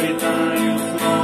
habitar em.